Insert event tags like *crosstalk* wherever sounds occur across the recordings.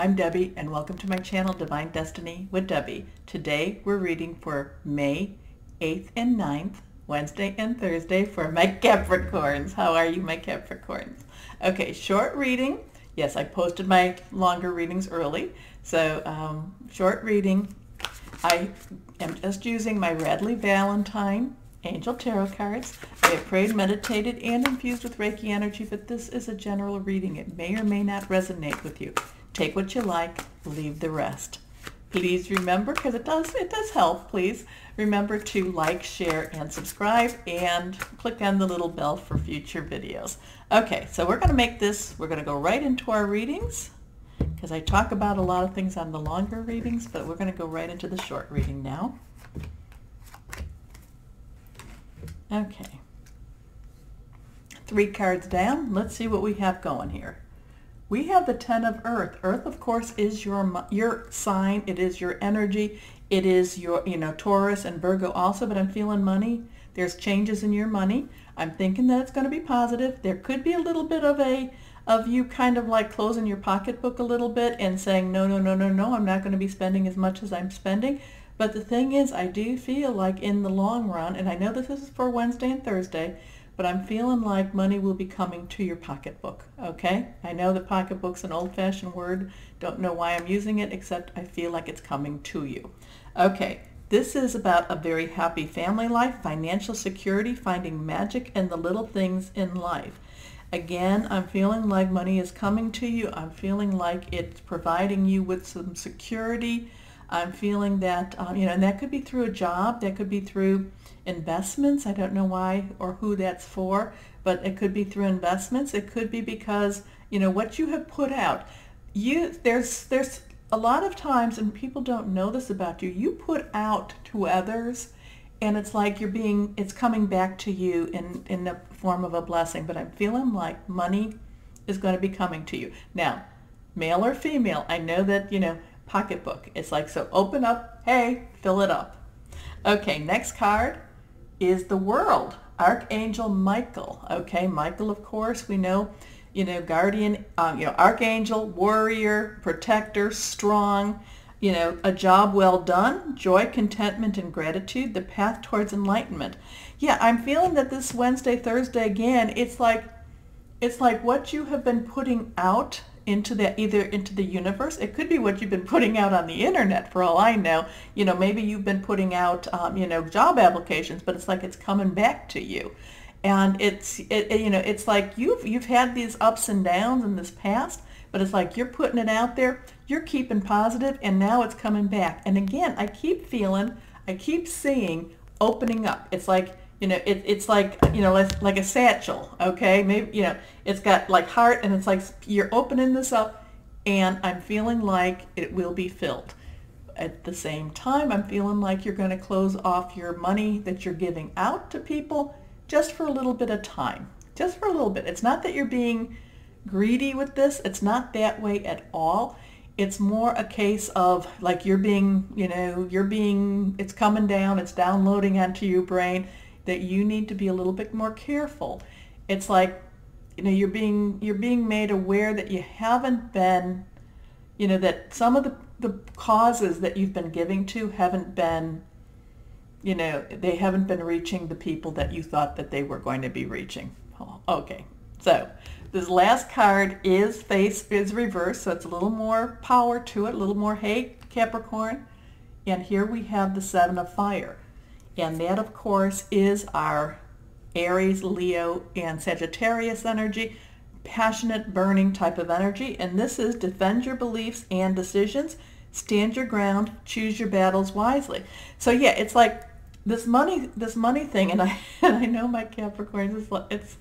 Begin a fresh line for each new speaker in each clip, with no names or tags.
I'm Debbie and welcome to my channel Divine Destiny with Debbie. Today we're reading for May 8th and 9th, Wednesday and Thursday for my *laughs* Capricorns. How are you my Capricorns? Okay, short reading. Yes, I posted my longer readings early. So um, short reading. I am just using my Radleigh Valentine Angel Tarot cards. I have prayed, meditated, and infused with Reiki energy, but this is a general reading. It may or may not resonate with you. Take what you like, leave the rest. Please remember, because it does, it does help, please remember to like, share, and subscribe, and click on the little bell for future videos. Okay, so we're going to make this, we're going to go right into our readings, because I talk about a lot of things on the longer readings, but we're going to go right into the short reading now. Okay. Three cards down. Let's see what we have going here. We have the Ten of Earth. Earth, of course, is your your sign. It is your energy. It is your, you know, Taurus and Virgo also, but I'm feeling money. There's changes in your money. I'm thinking that it's going to be positive. There could be a little bit of a, of you kind of like closing your pocketbook a little bit and saying, no, no, no, no, no, I'm not going to be spending as much as I'm spending. But the thing is, I do feel like in the long run, and I know this is for Wednesday and Thursday, but I'm feeling like money will be coming to your pocketbook, okay? I know the pocketbook's an old-fashioned word. Don't know why I'm using it, except I feel like it's coming to you. Okay, this is about a very happy family life, financial security, finding magic in the little things in life. Again, I'm feeling like money is coming to you. I'm feeling like it's providing you with some security, I'm feeling that, um, you know, and that could be through a job, that could be through investments. I don't know why or who that's for, but it could be through investments. It could be because, you know, what you have put out. You there's there's a lot of times, and people don't know this about you, you put out to others and it's like you're being, it's coming back to you in, in the form of a blessing. But I'm feeling like money is going to be coming to you. Now, male or female, I know that, you know, pocketbook. It's like, so open up, hey, fill it up. Okay, next card is the world. Archangel Michael. Okay, Michael, of course, we know, you know, guardian, um, you know, archangel, warrior, protector, strong, you know, a job well done, joy, contentment, and gratitude, the path towards enlightenment. Yeah, I'm feeling that this Wednesday, Thursday again, it's like, it's like what you have been putting out into that either into the universe. It could be what you've been putting out on the internet for all i know. You know maybe you've been putting out um, you know job applications but it's like it's coming back to you. And it's it, you know it's like you've you've had these ups and downs in this past but it's like you're putting it out there you're keeping positive and now it's coming back. And again i keep feeling i keep seeing opening up. It's like you know, it, it's like, you know, like, like a satchel, okay? Maybe, you know, it's got like heart and it's like you're opening this up and I'm feeling like it will be filled. At the same time, I'm feeling like you're going to close off your money that you're giving out to people just for a little bit of time. Just for a little bit. It's not that you're being greedy with this. It's not that way at all. It's more a case of like you're being, you know, you're being, it's coming down, it's downloading onto your brain that you need to be a little bit more careful. It's like, you know, you're being you're being made aware that you haven't been, you know, that some of the, the causes that you've been giving to haven't been, you know, they haven't been reaching the people that you thought that they were going to be reaching. Oh, okay, so this last card is face is reversed, so it's a little more power to it, a little more hate, Capricorn. And here we have the Seven of Fire. And that, of course, is our Aries, Leo, and Sagittarius energy, passionate, burning type of energy. And this is defend your beliefs and decisions, stand your ground, choose your battles wisely. So yeah, it's like this money, this money thing, and I, *laughs* and I know my Capricorns, it's, it's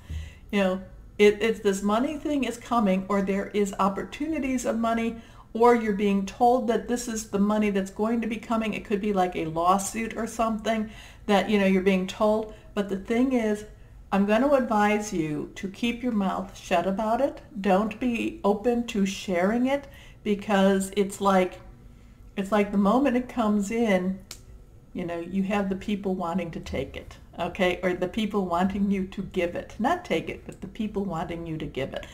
you know, it, it's this money thing is coming, or there is opportunities of money, or you're being told that this is the money that's going to be coming. It could be like a lawsuit or something that, you know, you're being told. But the thing is, I'm going to advise you to keep your mouth shut about it. Don't be open to sharing it because it's like, it's like the moment it comes in, you know, you have the people wanting to take it, okay? Or the people wanting you to give it. Not take it, but the people wanting you to give it.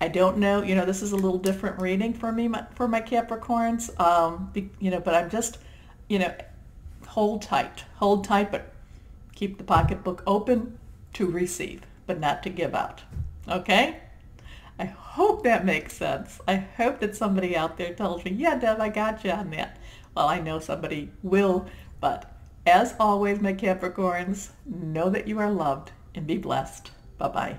I don't know, you know, this is a little different reading for me, my, for my Capricorns, um, be, you know, but I'm just, you know, hold tight, hold tight, but keep the pocketbook open to receive, but not to give out. Okay? I hope that makes sense. I hope that somebody out there tells me, yeah, Deb, I got you on that. Well, I know somebody will, but as always, my Capricorns, know that you are loved and be blessed. Bye-bye.